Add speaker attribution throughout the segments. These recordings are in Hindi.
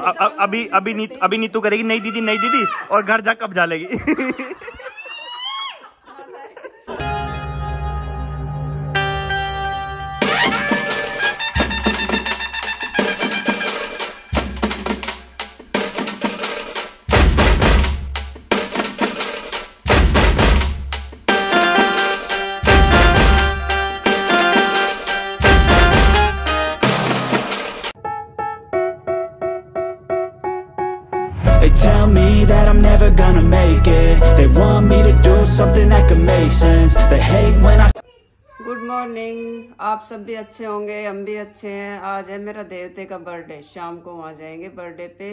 Speaker 1: अभी अभी नीतू अभी नीतू करेगी, नहीं दीदी नहीं दीदी, और घर जा कब जा लेगी
Speaker 2: आप सब भी अच्छे होंगे हम भी अच्छे हैं। आज है मेरा देवते का बर्थडे शाम को वहाँ जाएँगे बर्थडे पे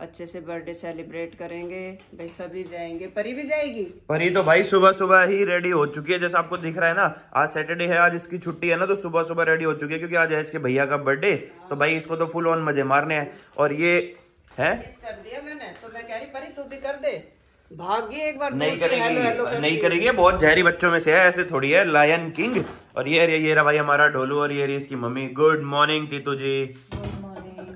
Speaker 2: अच्छे से बर्थडे सेलिब्रेट करेंगे। भाई सभी जाएँगे। परी भी जाएगी?
Speaker 1: परी तो भाई सुबह सुबह ही रेडी हो चुकी है जैसा आपको दिख रहा है ना। आज सैटरडे है आज इसकी छुट्टी है ना तो सुबह सुबह रेडी हो चुकी है क्योंकि आज है इसके भैया का बर्थडे। तो भाई इसको तो फुल ऑन मज़े मारने हैं। और ये है?
Speaker 2: कर दिया मैंने तो मैं कह रही परी तू भी कर दे। भाग गई एक बार
Speaker 1: नहीं
Speaker 2: बोल हेलो हेलो
Speaker 1: करेगी
Speaker 2: कर
Speaker 1: नहीं करेगी ये बहुत जहरी बच्चों में से है ऐसे थोड़ी है लायन किंग और ये ये ये रहा भाई हमारा डोलू और ये रही इसकी mummy. Good morning Titu ji.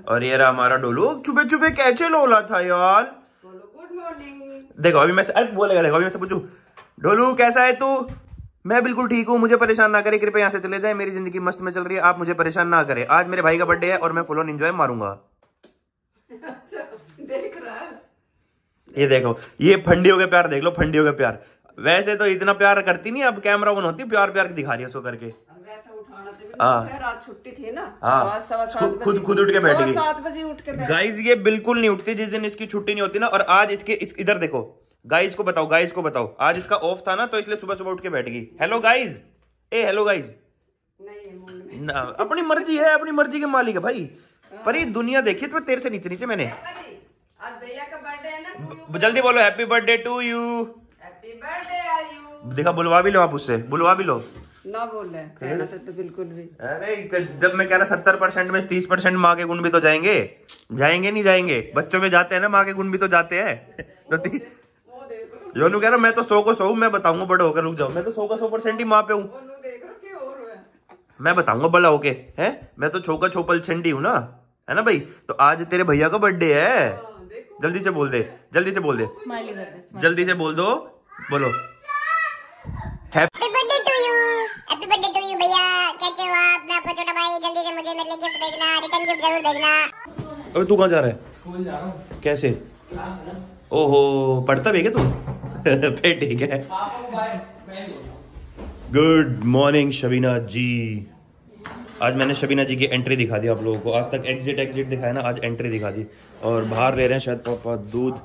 Speaker 1: और ये रहा हमारा डोलू। चुपे चुपे कैसे लोला था यार?
Speaker 2: गुड मॉर्निंग
Speaker 1: देखो अभी मैं अरे बोलेगा देखो अभी मैं पूछू। डोलू कैसा है तू? मैं बिल्कुल ठीक हूँ मुझे परेशान ना करे कृपया यहाँ से चले जाए मेरी ज़िंदगी मस्त में चल रही है आप मुझे परेशान ना करें। आज मेरे भाई का बर्थडे है और मैं फुल ऑन एंजॉय मारूँगा।
Speaker 2: अच्छा देख रहा है।
Speaker 1: ये देखो ये फंडियों के प्यार देख लो फंडियों के प्यार। वैसे तो इतना प्यार करती नहीं अब कैमरा ऑन होती प्यार प्यार दिखा रही है उसको करके।
Speaker 2: अब वैसे उठाना तो
Speaker 1: हाँ।
Speaker 2: खैर आज छुट्टी थी ना
Speaker 1: हाँ।
Speaker 2: तो
Speaker 1: खुद- खुद- उठ के बैठ गई।
Speaker 2: सात बजे उठ के
Speaker 1: गाइस ये बिल्कुल नहीं उठती जिस दिन इसकी छुट्टी नहीं होती ना और आज इसके इस, इधर देखो। गाइस को बताओ गाइस को बताओ। आज इसका ऑफ़ था ना तो इसलिए सुबह सुबह उठ के बैठ गई। Hello guys uh hello guys
Speaker 2: है
Speaker 1: अपनी मर्ज़ी है अपनी मर्ज़ी के मालिक है भाई। पर ये दुनिया देखी तो तेरे से नीचे नीचे मैंने। जल्दी बोलो happy birthday to you
Speaker 2: happy birthday आयु
Speaker 1: देखा बुलवा भी लो आप उससे बुलवा भी लो।
Speaker 2: ना बोल तो, तो बिल्कुल भी।
Speaker 1: अरे जब मैं कह रहा सत्तर परसेंट में तीस परसेंट माँ के गुण भी तो जाएँगे। जाएँगे नहीं जाएँगे? बच्चों में जाते हैं ना माँ के गुण भी तो जाते हैं। तो ती-
Speaker 2: वो देखो
Speaker 1: योनू कह रहा मैं तो सौ को सौ मैं बताऊँगा बड़े होकर रुक जाओ। मैं तो सौ का सौ परसेंट ही माँ पे हूँ। मैं बताऊँगा बड़ा होके है? मैं तो छोका छोपल छंडी हूँ ना है ना भाई? तो आज तेरे भैया का बर्थडे है।
Speaker 2: हाँ,
Speaker 1: जल्दी से बोल दे जल्दी से बोल दे। जल्दी से बोल दो बोलो। Happy
Speaker 3: happy birthday to you happy birthday to you भैया। कैसे हो आप? मैं आपका छोटा भाई। जल्दी से मुझे मेरे लिए गिफ्ट भेजना रिटर्न गिफ्ट ज़रूर भेजना।
Speaker 1: अबे तू कहाँ जा रहा है? स्कूल जा रहा हूँ। कैसे? ओहो पढ़ता भी है क्या तू? फिर ठीक है। Good morning Shabina ji. आज मैंने शबीना जी की एंट्री दिखा दी आप लोगों को। आज तक एग्जिट एग्जिट दिखाया ना आज एंट्री दिखा दी। और बाहर ले रहे हैं शायद पापा दूध।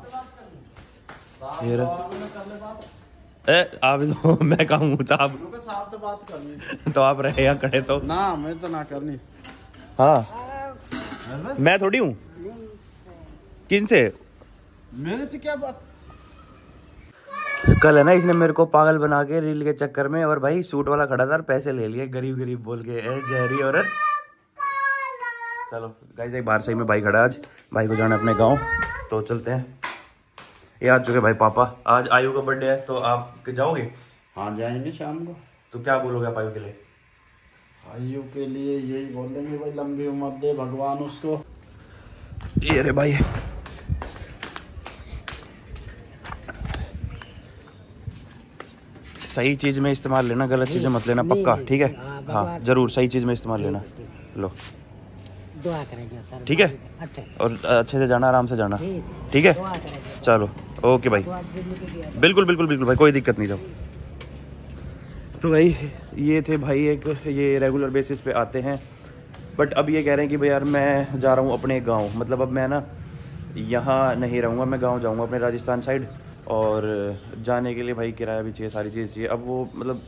Speaker 1: ये ए आप तो मैं कहूँ साहब
Speaker 4: साफ़ तो बात करनी
Speaker 1: तो आप रहे या खड़े तो।
Speaker 4: ना मैं तो ना करनी।
Speaker 1: हाँ। मैं थोड़ी हूँ? किन से?
Speaker 4: मेरे से क्या बात
Speaker 1: कल है ना इसने मेरे को पागल बना के रील के चक्कर में और भाई सूट वाला खड़ा था और पैसे ले लिए गरीब गरीब बोल के ए जहरी औरत। चलो गाइस एक बार सही में भाई खड़ा आज भाई को जाना अपने गाँव तो चलते हैं। ये आ चुके भाई पापा आज आयु का बर्थडे है तो आप जाओगे?
Speaker 4: हाँ जाएँगे शाम को।
Speaker 1: तो क्या बोलोगे आप आयु के लिए?
Speaker 4: आयु के लिए यही बोलेंगे भाई लंबी उम्र दे भगवान उसको।
Speaker 1: ये रे भाई सही चीज़ में इस्तेमाल लेना गलत चीज़ें मत लेना पक्का ठीक है? हाँ ज़रूर सही चीज़ में इस्तेमाल लेना। लो।
Speaker 5: दुआ करेंगे
Speaker 1: ठीक है?
Speaker 5: अच्छा
Speaker 1: और अच्छे से जाना आराम से जाना। ठीक है? चलो ओके भाई। बिल्कुल बिल्कुल बिल्कुल भाई कोई दिक्कत नहीं जाओ तो भाई ये थे भाई एक ये रेगुलर बेसिस पे आते हैं। बट अब ये कह रहे हैं कि भाई यार मैं जा रहा हूँ अपने गाँव। मतलब अब मैं ना यहाँ नहीं रहूँगा मैं गाँव जाऊँगा अपने राजस्थान साइड और जाने के लिए भाई किराया भी चाहिए, सारी चीज़ चाहिए। अब वो मतलब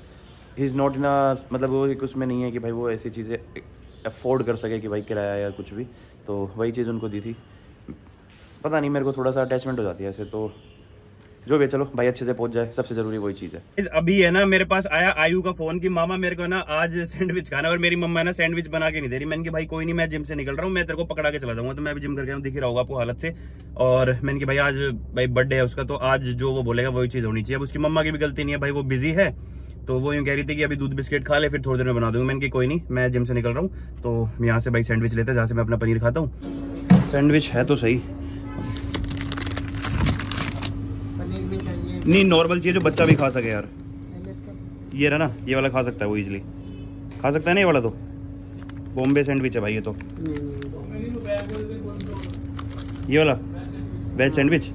Speaker 1: ही इज़ नॉट इन मतलब वो एक उसमें नहीं है कि भाई वो ऐसी चीज़ें अफोर्ड कर सके कि भाई किराया या कुछ भी। तो वही चीज़ उनको दी थी। पता नहीं, मेरे को थोड़ा सा अटैचमेंट हो जाती है ऐसे तो जो भी चलो, भाई अच्छे से पहुँच जाए, सबसे ज़रूरी वही चीज़ है। अभी है ना, मेरे पास आया आयु का फ़ोन कि मामा मेरे को ना आज सैंडविच खाना और मेरी मम्मा ना सैंडविच बना के नहीं दे रही। मैंने भाई, कोई नहीं, मैं जिम से निकल रहा हूँ, मैं तेरे को पकड़ा के चला जाऊँगा तो मैं भी जिम करके दिख रहा होगा आपको हालत से। और मैंने कि भाई, आज, भाई बर्थडे है उसका तो आज जो वो बोलेगा, वही चीज़ होनी चाहिए। अब उसकी मम्मा की भी गलती नहीं है, भाई, वो बिज़ी है तो वो यूँ कह रही थी कि अभी दूध बिस्किट खा ले, फिर थोड़ी देर में बना दूँगी। मैंने कि कोई नहीं, मैं जिम से निकल रहा हूँ तो यहाँ से भाई सैंडविच लेते हैं, जहाँ से मैं अपना पनीर खाता हूँ। सैंडविच है तो सही
Speaker 5: पनीर भी चाहिए
Speaker 1: नहीं नॉर्मल चाहिए जो बच्चा भी खा सके यार। ये रहा ना, ये वाला खा सकता है वो इजीली खा सकता है ना ये वाला तो? बॉम्बे सैंडविच है भाई ये तो। ये वाला? वेज सैंडविच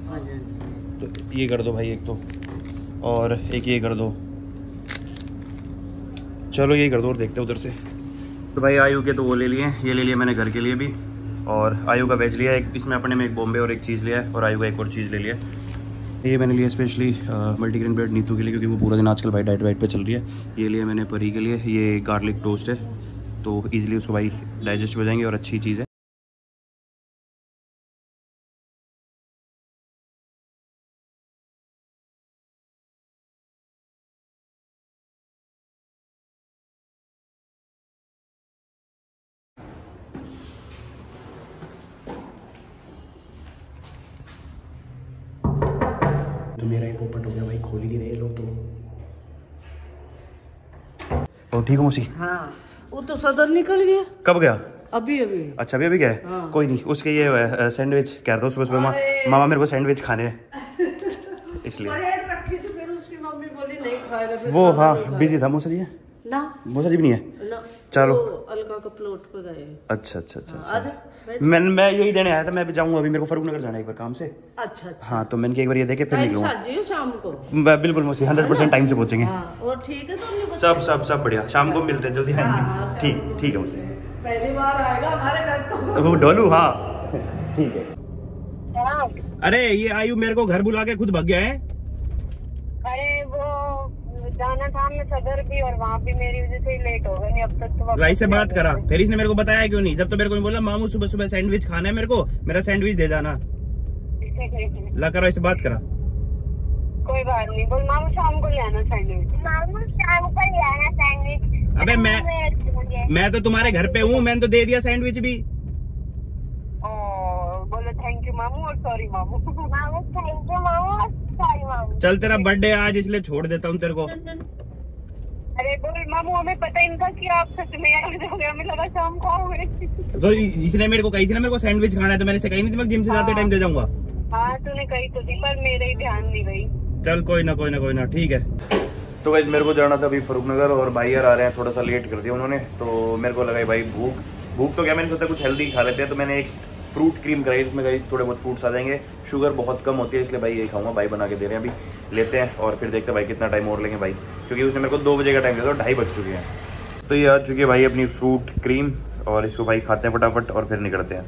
Speaker 1: तो ये कर दो भाई एक तो। और एक ये कर दो। चलो ये कर दो और देखते हैं उधर से। तो भाई आयु के तो वो ले लिए ये ले लिए मैंने घर के लिए भी। और आयु का वेज लिया एक इसमें अपने में एक बॉम्बे और एक चीज़ लिया है। और आयु का एक और चीज़ ले लिया ये मैंने लिया स्पेशली मल्टीग्रेन ब्रेड नीतू के लिए, क्योंकि वो पूरा दिन आजकल भाई डाइट वाइट पे चल रही है। ये लिया मैंने परी के लिए, ये गार्लिक टोस्ट है तो ईजिली उसको भाई डाइजेस्ट हो जाएँगे और अच्छी चीज़ है।
Speaker 6: तो मेरा ही पोपट हो गया भाई खोल ही नहीं रहे लोग तो।
Speaker 1: तो ठीक हो मौसी?
Speaker 2: हाँ वो तो सदर निकल गया।
Speaker 1: कब गया?
Speaker 2: अभी अभी।
Speaker 1: अच्छा अभी अभी गया है?
Speaker 2: हाँ।
Speaker 1: कोई नहीं उसके ये सैंडविच कह रहा था सुबह सुबह मा- मामा मेरे को सैंडविच खाने हैं। इसलिए।
Speaker 2: परेड रखी थी फिर उसकी मम्मी बोली नहीं खाएगा फिर
Speaker 1: वो हाँ बिज़ी था मौसा जी है
Speaker 2: ना।
Speaker 1: मौसा जी भी नहीं है?
Speaker 2: ना
Speaker 1: चलो।
Speaker 2: अलका का प्लॉट पे गए।
Speaker 1: अच्छा अच्छा अच्छा
Speaker 2: आज
Speaker 1: अच्छा। मैं मैं यही देने आया था मैं भी जाऊँगा अभी मेरे को फरूक नगर जाना है एक बार काम से।
Speaker 2: अच्छा अच्छा।
Speaker 1: हाँ तो मैंने कहा एक बार ये देखे फिर निकलूँगा
Speaker 2: शाम को।
Speaker 1: मैं बिल्कुल मौसी हंड्रेड परसेंट टाइम से पहुँचेंगे।
Speaker 2: हाँ और ठीक है तो
Speaker 1: सब सब सब बढ़िया। शाम को मिलते हैं जल्दी
Speaker 2: हाँ,
Speaker 1: आएँगे।
Speaker 2: हाँ,
Speaker 1: ठीक ठीक है मौसी
Speaker 2: पहली बार आएगा हमारे घर तो।
Speaker 1: वो डोलू हाँ। ठीक है। अरे ये आयु मेरे को घर बुला के खुद भग गया है।
Speaker 7: जाना था मैं सदर भी और वहाँ भी मेरी वजह से लेट हो गई। अब तक तो
Speaker 1: लाई से बात करा। फिर इसने मेरे को बताया क्यों नहीं? जब तो मेरे को बोला मामू सुबह सुबह सैंडविच खाना है मेरे को मेरा सैंडविच दे जाना। ला करो ऐसे बात करा।
Speaker 7: कोई बात नहीं बोल मामू शाम को ले आना सैंडविच मामू शाम को ले आना सैंडविच
Speaker 1: अबे मैं मैं तो तुम्हारे घर पे हूँ मैंने तो दे दिया सैंडविच भी।
Speaker 7: बोलो थैंक यू मामू और सॉरी मामू. मामू थैंक यू मामू।
Speaker 1: चल तेरा बर्थडे आज इसलिए छोड़ देता हूँ तेरे को।
Speaker 7: अरे बोल मामू हमें पता ही नहीं था कि आप सच में आ जाओगे। हमें लगा शाम को आओगे।
Speaker 1: तो इसने मेरे को कही थी ना मेरे को सैंडविच खाना है तो मैंने से कही नहीं थी मैं जिम से जाते टाइम दे जाऊँगा।
Speaker 7: हाँ तूने कही तो थी पर मेरे ही ध्यान नहीं गई।
Speaker 1: चल कोई ना कोई ना कोई ना ठीक है। तो भाई मेरे को जाना था अभी फरूक नगर और भाई यार आ रहे हैं थोड़ा सा लेट कर दिया उन्होंने तो मेरे को लगा भाई भूख भूख तो क्या मैंने सोचा कुछ हेल्दी खा लेते हैं तो मैंने एक फ्रूट क्रीम कराई जिसमें भाई थोड़े बहुत फ्रूट्स आ जाएँगे। शुगर बहुत कम होती है, इसलिए भाई यही खाऊँगा, भाई बना के दे रहे हैं। अभी लेते हैं और फिर देखते हैं भाई कितना टाइम और लेंगे भाई। क्योंकि उसने मेरे को दो बजे का टाइम दिया था ढाई बज चुके हैं। तो ये आ चुकी भाई अपनी फ्रूट क्रीम और इसको भाई खाते हैं फटाफट और फिर निकलते हैं।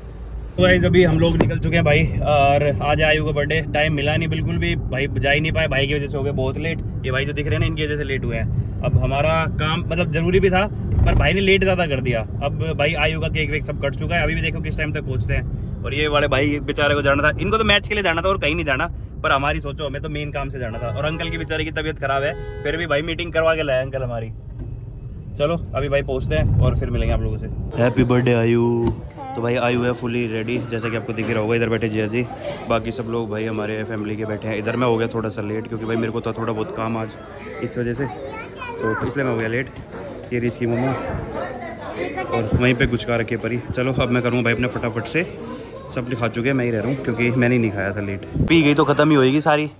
Speaker 1: तो गाइस अभी हम लोग निकल चुके हैं भाई, और आज आयु का बर्थडे टाइम मिला नहीं बिल्कुल भी, भाई जा ही नहीं पाए। भाई की वजह से हो गए बहुत लेट ये भाई जो दिख रहे हैं ना, इनकी वजह से लेट हुए हैं। अब हमारा काम मतलब ज़रूरी भी था पर भाई ने लेट ज़्यादा कर दिया। अब भाई आयु का केक वेक सब कट चुका है अभी भी देखो किस टाइम तक पहुँचते हैं। और ये वाले भाई बेचारे को जाना था। इनको तो मैच के लिए जाना था और कहीं नहीं जाना पर हमारी सोचो हमें तो मेन काम से जाना था। और अंकल की बेचारे की तबीयत खराब है फिर भी भाई मीटिंग करवा के लाए अंकल हमारी। चलो अभी भाई पहुँचते हैं और फिर मिलेंगे आप लोगों से। हैप्पी बर्थडे आयु तो भाई आयु है फुली रेडी जैसा कि आपको दिख रहा होगा इधर बैठे जिया जी। बाकी सब लोग भाई हमारे फैमिली के बैठे हैं। इधर मैं हो गया थोड़ा सा लेट क्योंकि भाई मेरे को था थोड़ा बहुत काम आज इस वजह से। तो इसलिए मैं हो गया लेट ये रही इसकी मोमो। और वहीं पे गुचका रखे परी। चलो, अब मैं करूँगा भाई अपने फटाफट से। सब खा चुके हैं, मैं ही रह रहा हूँ, क्योंकि मैंने नहीं खाया था लेट पी गई तो ख़त्म ही होएगी सारी।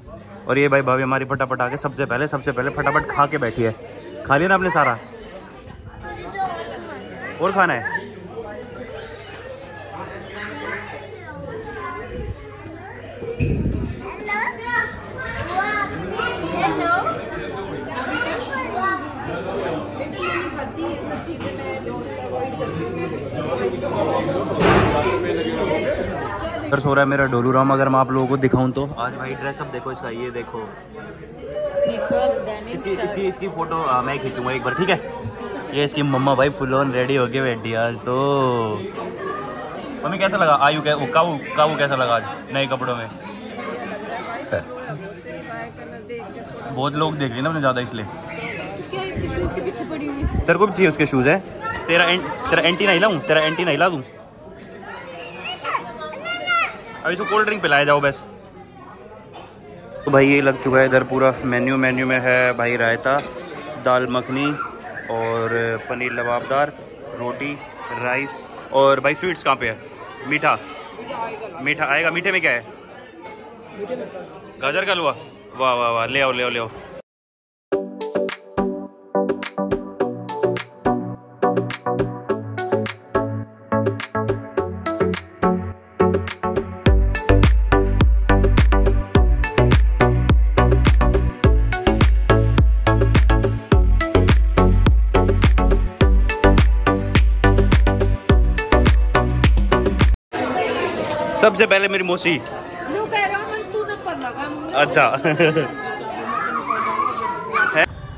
Speaker 1: और ये भाई भाभी हमारी फटाफट आके सबसे पहले सबसे पहले फटाफट खा के बैठी है। खा लिया ना आपने सारा? और खाना है? अगर सो रहा है मेरा डोलू राम अगर मैं आप लोगों को दिखाऊँ तो। आज भाई ड्रेस अब देखो इसका ये देखो। इसकी इसकी इसकी फ़ोटो आ, मैं खींचूँगा एक बार ठीक है? ये इसकी मम्मा भाई फुल ऑन रेडी होके बैठी आज तो। मम्मी कैसा लगा? आयु कै, काऊ काऊ कैसा लगा आज नए कपड़ों में? बहुत लोग देख रहे ना उन्हें ज़्यादा इसलिए। तेरे को भी चाहिए उसके शूज़ है? तेरा तेरा एंटी नहीं लाऊं? तेरा एंटी नहीं ला दूँ? अब इसको कोल्ड ड्रिंक पिलाया जाओ बस। तो भाई ये लग चुका है इधर पूरा मेन्यू मेन्यू में है भाई रायता दाल मखनी और पनीर लबाबदार रोटी राइस और भाई स्वीट्स कहाँ पे है? मीठा। मीठा आएगा। मीठे में क्या है? गाजर का हलवा। वाह वाह वाह ले आओ ले आओ ले आओ। सबसे पहले मेरी मौसी। अच्छा।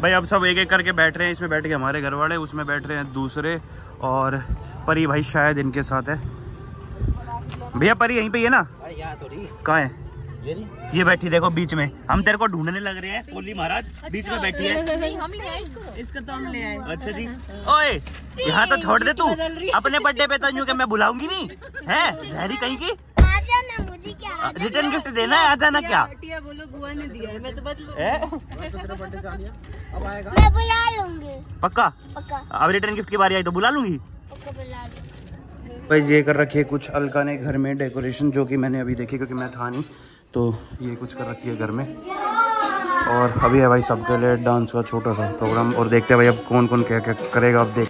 Speaker 1: भाई अब सब एक एक करके बैठ रहे हैं इसमें बैठ के हमारे घर वाले उसमें बैठ रहे हैं दूसरे और परी भाई शायद इनके साथ है। भैया परी यहीं पे ही है ना? कहाँ है? ये बैठी देखो बीच में। हम तेरे को ढूँढने लग रहे हैं कोहली महाराज अच्छा, बीच में बैठी है।
Speaker 2: हम ले इसको। तो हम ले आए।
Speaker 1: अच्छा जी। ओए यहाँ तो छोड़ दे तू। अपने बर्थडे पे तो यूँ कि मैं बुलाऊँगी नहीं? है? जहरी कहीं की? रिटर्न गिफ्ट देना है आ जाना क्या?
Speaker 2: टिया बोलो बुआ ने दिया है। मैं तो बदलू।
Speaker 3: मैं बुला लूँगी।
Speaker 1: पक्का?
Speaker 3: पक्का।
Speaker 1: अब रिटर्न गिफ्ट की बारी आई तो बुला लूँगी?
Speaker 3: बुला लूँगी।
Speaker 1: भाई ये कर रखी है कुछ अलका ने घर में डेकोरेशन जो कि मैंने अभी देखी क्योंकि मैं था नहीं तो ये कुछ कर रखी है घर में। और अभी है भाई सबके लिए डांस का छोटा सा प्रोग्राम और देखते हैं भाई अब कौन कौन क्या क्या करेगा अब देख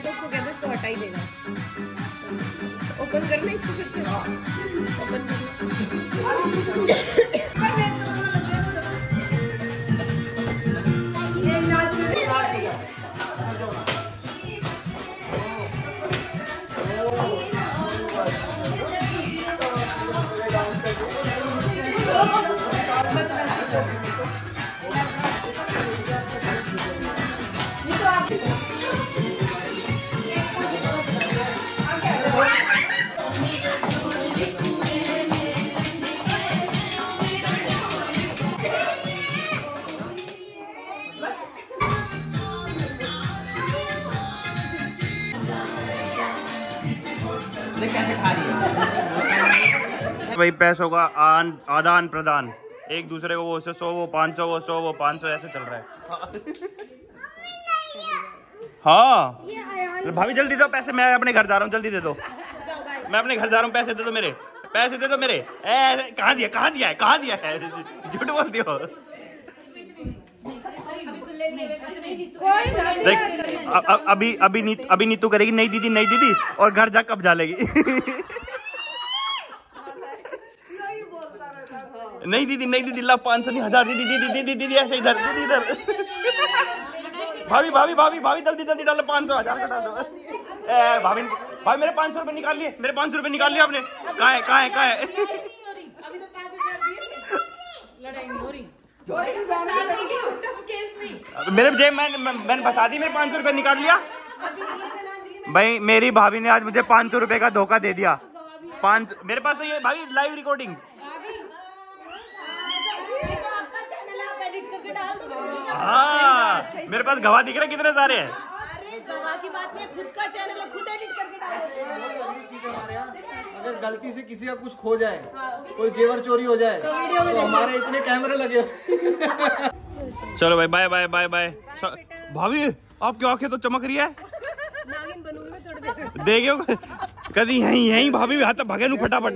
Speaker 1: भाई पैसों का आन आदान प्रदान। एक दूसरे को वो से सौ वो पाँच सौ वो सौ वो पाँच सौ ऐसे चल रहा है। हाँ। भाभी जल्दी दो पैसे मैं अपने घर जा रहा हूँ जल्दी दे दो। मैं अपने घर जा रहा हूँ पैसे दे दो मेरे। पैसे दे दो मेरे। ए कहाँ दिया कहाँ दिया है कहाँ दिया है? झूठ बोल दियो देख अ- अ- अभी अभी नीत अभी नीतू करेगी नहीं दीदी नहीं दीदी और घर जा कब्जा लेगी नहीं दीदी नहीं दीदी ला पाँच सौ नहीं हज़ार दीदी दीदी दीदी दीदी ऐसे इधर दीदी इधर। भाभी भाभी भाभी भाभी जल्दी जल्दी डालो पाँच सौ हज़ार का डाल दो भाभी भाई मेरे पाँच सौ रुपए निकाल लिए मेरे पाँच सौ रुपए निकाल लिए आपने। कहा है कहाँ है कहाँ है? मेरे जेब में मैं- मैंने फंसा दी मेरे पाँच सौ रुपए निकाल लिया। भाई मेरी भाभी ने आज मुझे पाँच सौ रुपए का धोखा दे दिया। पाँच मेरे पास तो ये भाई लाइव रिकॉर्डिंग हाँ मेरे पास गवाह दिख रहे कितने सारे हैं?
Speaker 8: अगर गलती से किसी का कुछ खो जाए कोई जेवर चोरी हो जाए तो हमारे इतने कैमरे लगे
Speaker 1: चलो भाई बाय बाय बाय बाय भाभी आपकी आँखें तो चमक रही है?
Speaker 2: नागिन बनूँगी मैं थोड़ी देर
Speaker 1: देखियो कभी यहीं यहीं भाभी यहाँ तक भगे नू फटाफट।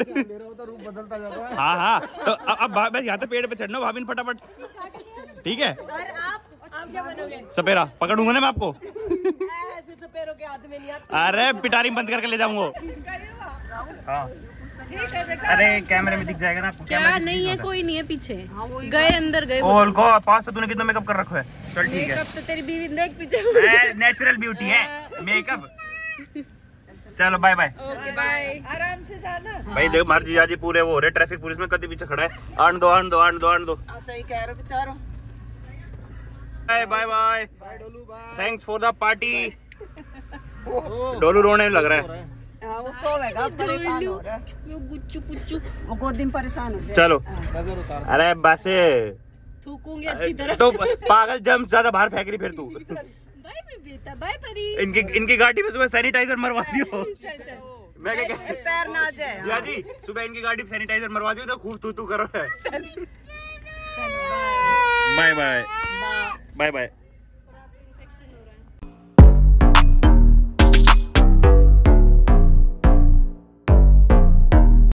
Speaker 1: हाँ। हाँ तो अब यहाँ तक पेड़ पे चढ़ना भाभी ने फटाफट। ठीक है?
Speaker 2: और आप आप क्या बनोगे?
Speaker 1: सपेरा पकड़ूँगा ना मैं आपको?
Speaker 2: ऐसे तो पैरों के हाथ में नहीं आता।
Speaker 1: अरे पिटारी बंद करके ले जाऊँगा। हाँ। अरे कैमरे में दिख जाएगा ना आपको
Speaker 9: क्या
Speaker 1: कैमरा
Speaker 9: नहीं है कोई नहीं है पीछे। गए अंदर गए
Speaker 1: कॉल को पास तो तूने कितना मेकअप कर रखा है? चल ठीक है।
Speaker 9: तो तेरी बीवी देख पीछे
Speaker 1: नेचुरल ब्यूटी है। मेकअप चलो बाय बाय
Speaker 9: बाय
Speaker 2: आराम से जाना।
Speaker 1: भाई देखो मार जीजा जी पूरे वो हो रहे ट्रैफ़िक पुलिस में कभी पीछे खड़ा है। आन दो आन दो आन दो आन दो।
Speaker 2: हाँ, सही कह रहे बेचारो।
Speaker 1: Bye bye bye thanks for the party डोलू रोने लग रहा है।
Speaker 2: हाँ वो सोएगा परेशान हो रहा है।
Speaker 9: गुच्चू पुच्चू
Speaker 2: वो गोदी में परेशान हो
Speaker 1: चलो। अरे बस
Speaker 9: थूकूँगी अच्छी तरह।
Speaker 1: तो पागल जम ज़्यादा बाहर फेंक रही फिर तू।
Speaker 9: बाय परी।
Speaker 1: इनकी इनकी गाड़ी में सुबह सैनिटाइजर मरवा दियो। मैं क्या कह
Speaker 2: पैर ना जाए।
Speaker 1: जिया जी सुबह इनकी गाड़ी में सैनिटाइजर मरवा दियो तो खूब तू तू करो। Bye bye. Bye bye.